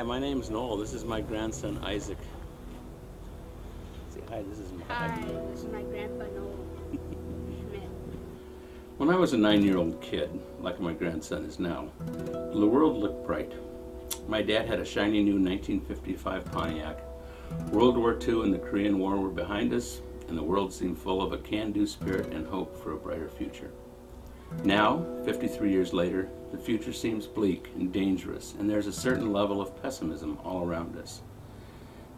Hi, my name's Noel. This is my grandson Isaac. Say hi, this is my Hi, this is my grandpa Noel Schmidt. When I was a nine-year-old kid, like my grandson is now, the world looked bright. My dad had a shiny new 1955 Pontiac. World War II and the Korean War were behind us, and the world seemed full of a can-do spirit and hope for a brighter future. Now, 53 years later, the future seems bleak and dangerous, and there's a certain level of pessimism all around us.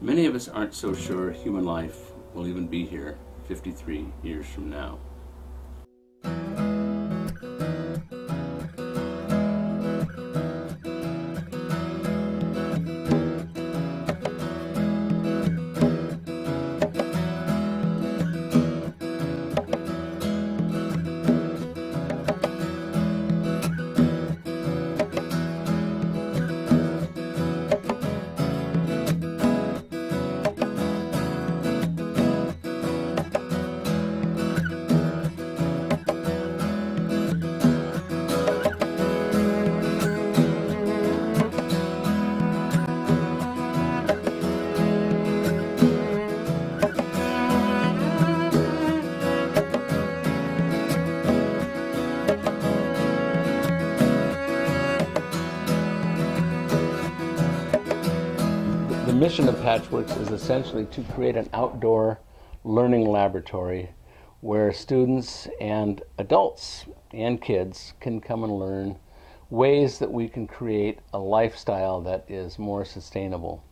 Many of us aren't so sure human life will even be here 53 years from now. Mission of Patchworks is essentially to create an outdoor learning laboratory where students and adults and kids can come and learn ways that we can create a lifestyle that is more sustainable.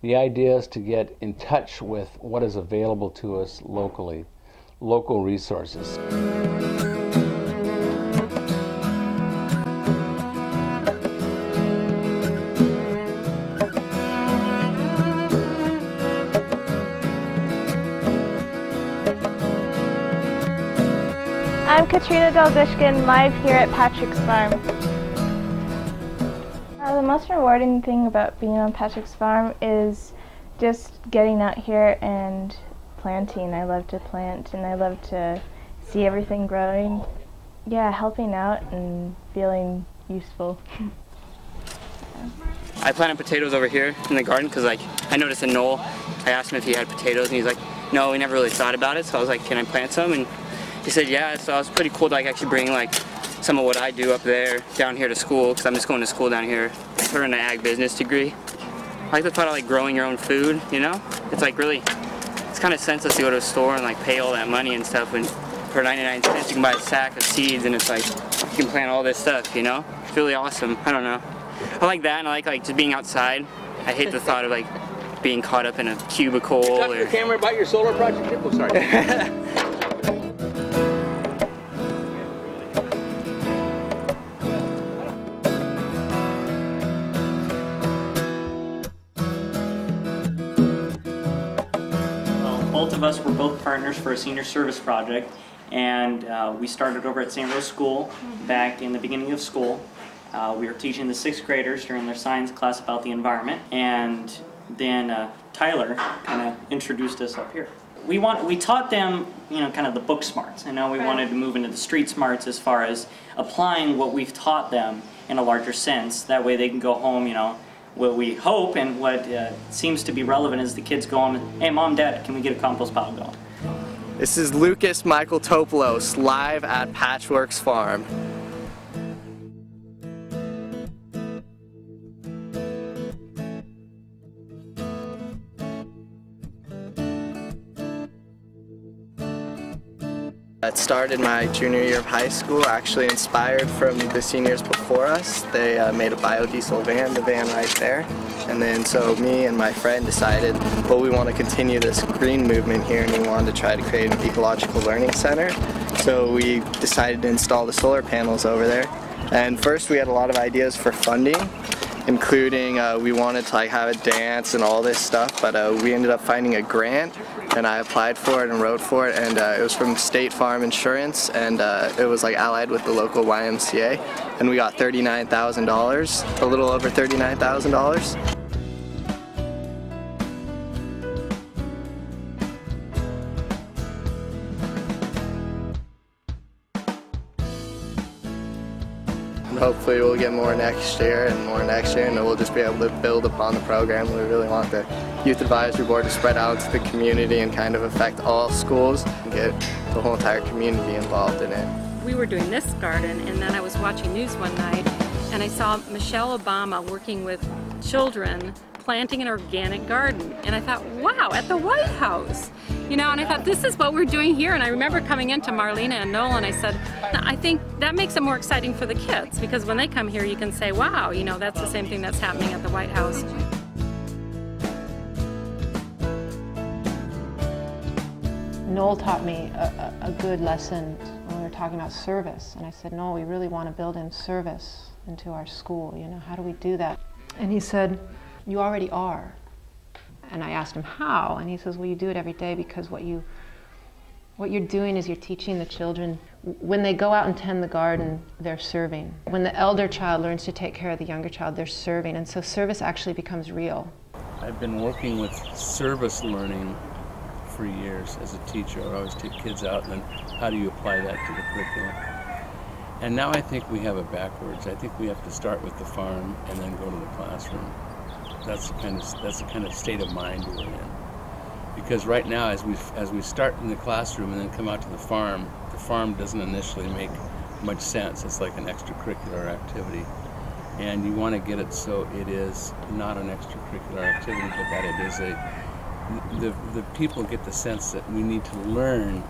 The idea is to get in touch with what is available to us locally, local resources. I'm Katrina Delgushkin, live here at Patchworks Farm. Uh, the most rewarding thing about being on Patchworks Farm is just getting out here and planting. I love to plant and I love to see everything growing. Yeah, helping out and feeling useful. I planted potatoes over here in the garden because like I noticed a knoll. I asked him if he had potatoes and he's like, no, we never really thought about it. So I was like, can I plant some? And he said, yeah. So it was pretty cool to like actually bring like some of what I do up there down here to school because I'm just going to school down here for an ag business degree. I like the thought of like growing your own food, you know? It's like really, it's kind of senseless to go to a store and like pay all that money and stuff when for 99 cents you can buy a sack of seeds and it's like, you can plant all this stuff, you know? It's really awesome. I don't know. I like that and I like like just being outside. I hate the thought of like being caught up in a cubicle Talk to or the camera about your solar project. Oh, sorry. for a senior service project, and uh, we started over at St. Rose School back in the beginning of school. Uh, we were teaching the sixth graders during their science class about the environment, and then uh, Tyler kind of introduced us up here. We want we taught them, you know, kind of the book smarts, and now we wanted to move into the street smarts as far as applying what we've taught them in a larger sense. That way, they can go home, you know, what we hope and what uh, seems to be relevant is the kids go home hey, mom, dad, can we get a compost pile going? This is Lucas Michael Toplos live at Patchworks Farm. Started my junior year of high school, actually inspired from the seniors before us. They uh, made a biodiesel van, the van right there. And then so me and my friend decided, well, we want to continue this green movement here and we wanted to try to create an ecological learning center. So we decided to install the solar panels over there. And first we had a lot of ideas for funding, including uh, we wanted to like have a dance and all this stuff, but uh, we ended up finding a grant and I applied for it and wrote for it and uh, it was from State Farm Insurance and uh, it was like allied with the local YMCA and we got $39,000, a little over $39,000. Hopefully we'll get more next year and more next year, and we'll just be able to build upon the program. We really want the Youth Advisory Board to spread out to the community and kind of affect all schools and get the whole entire community involved in it. We were doing this garden, and then I was watching news one night, and I saw Michelle Obama working with children planting an organic garden. And I thought, wow, at the White House. You know, and I thought, this is what we're doing here. And I remember coming into Marlena and Noel and I said, I think that makes it more exciting for the kids because when they come here, you can say, wow, you know, that's the same thing that's happening at the White House. Noel taught me a, a, good lesson when we were talking about service. And I said, Noel, we really want to build in service into our school. You know, how do we do that? And he said, you already are. And I asked him how, and he says, well, you do it every day because what you what you're doing is you're teaching the children when they go out and tend the garden, they're serving. When the elder child learns to take care of the younger child, they're serving. And so service actually becomes real. I've been working with service learning for years as a teacher. I always take kids out and then how do you apply that to the curriculum? And now I think we have it backwards. I think we have to start with the farm and then go to the classroom that's the kind of that's the kind of state of mind we're in. Because right now, as we as we start in the classroom and then come out to the farm, the farm doesn't initially make much sense. It's like an extracurricular activity, and you want to get it so it is not an extracurricular activity, but that it is a the the people get the sense that we need to learn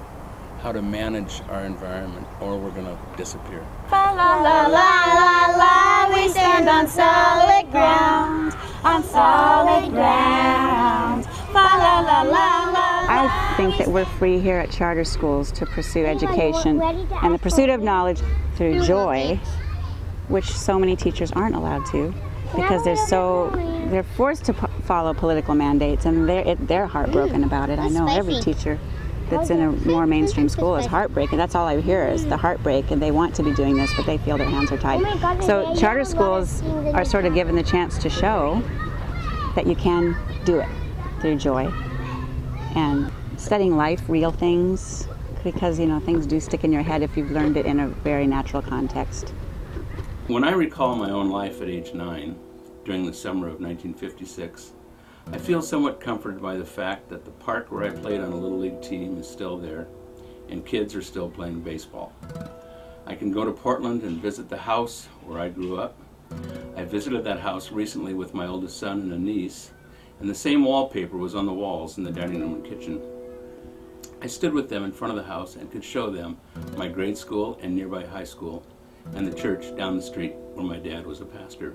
how to manage our environment or we're going to disappear. La la la la la, we stand on solid ground on solid ground. La la la la la. I think that we're free here at charter schools to pursue education and the pursuit of knowledge through joy, which so many teachers aren't allowed to because they're so they're forced to follow political mandates and they're it, they're heartbroken about it. I know every teacher that's in a more mainstream school is heartbreak, and that's all I hear is the heartbreak, and they want to be doing this, but they feel their hands are tied. So charter schools are sort of given the chance to show that you can do it through joy and studying life, real things, because you know things do stick in your head if you've learned it in a very natural context. When I recall my own life at age nine, during the summer of 1956, I feel somewhat comforted by the fact that the park where I played on a Little League team is still there and kids are still playing baseball. I can go to Portland and visit the house where I grew up. I visited that house recently with my oldest son and a niece, and the same wallpaper was on the walls in the dining room and kitchen. I stood with them in front of the house and could show them my grade school and nearby high school and the church down the street where my dad was a pastor.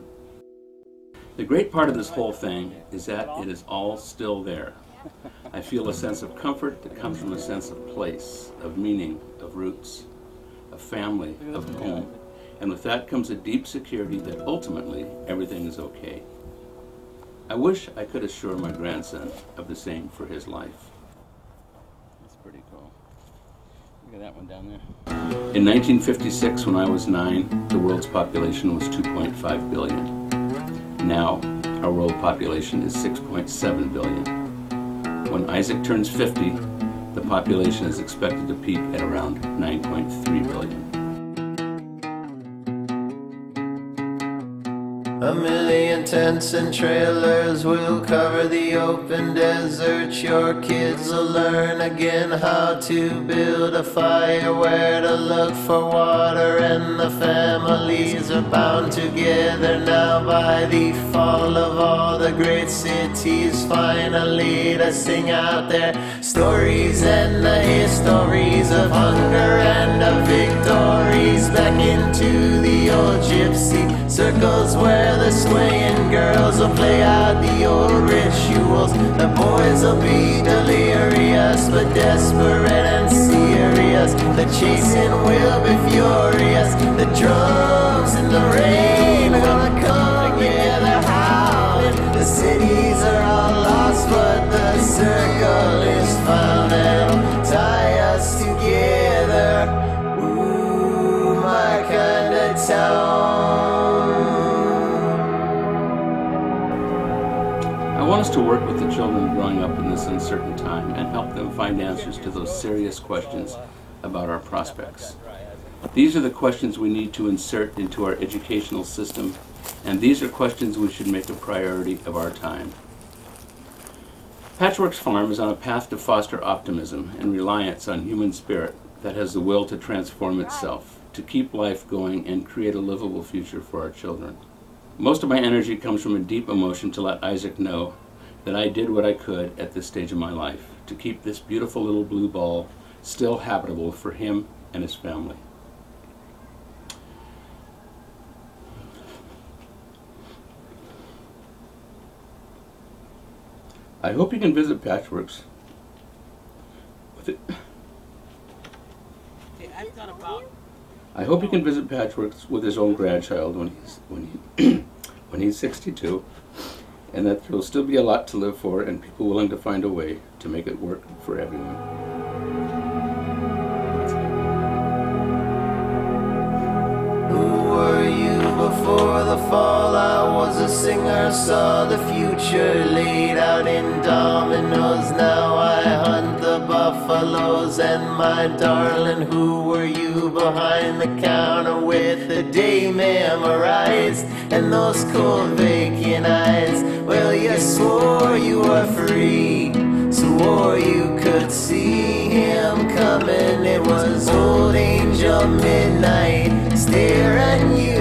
The great part of this whole thing is that it is all still there. I feel a sense of comfort that comes from a sense of place, of meaning, of roots, of family, of home. And with that comes a deep security that ultimately everything is okay. I wish I could assure my grandson of the same for his life. That's pretty cool. Look at that one down there. In 1956, when I was nine, the world's population was 2.5 billion. Now, our world population is 6.7 billion. When Isaac turns 50, the population is expected to peak at around 9.3 billion. A million tents and trailers will cover the open desert. Your kids will learn again how to build a fire, where to look for water, and the families are bound together now by the fall of all the great cities. Finally, to sing out their stories and the histories of hunger and of victories back into the old gypsy circles where the swaying girls will play out the old rituals. The boys will be delirious, but desperate and serious. The chasing will be furious. The drums in the rain are gonna come together howling. The cities are all us to work with the children growing up in this uncertain time and help them find answers to those serious questions about our prospects. These are the questions we need to insert into our educational system, and these are questions we should make a priority of our time. Patchworks Farm is on a path to foster optimism and reliance on human spirit that has the will to transform itself, to keep life going and create a livable future for our children. Most of my energy comes from a deep emotion to let Isaac know that I did what I could at this stage of my life to keep this beautiful little blue ball still habitable for him and his family. I hope you can visit Patchworks. With it. I hope he can visit Patchworks with his own grandchild when he's when he when he's 62, and that there will still be a lot to live for and people willing to find a way to make it work for everyone. Who were you before the fall? I was a singer, saw the future laid out in dominoes. Now and my darling, who were you behind the counter with the day memorized and those cold vacant eyes? Well, you swore you were free, swore you could see him coming. It was old angel midnight staring at you